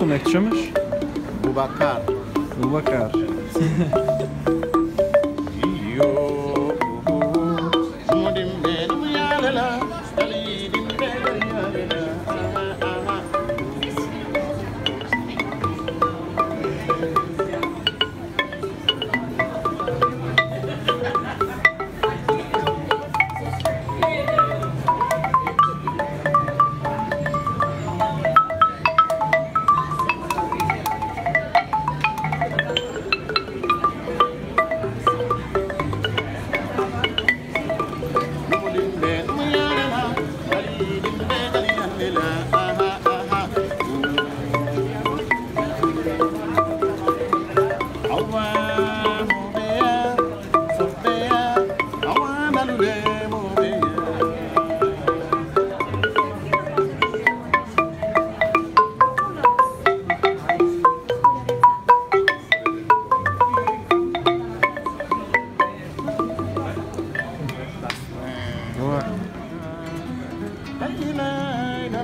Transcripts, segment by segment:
Como é que te chamas? Bubacar. Bubacar.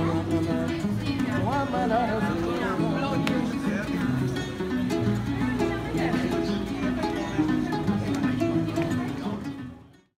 وملازمنا وملازمنا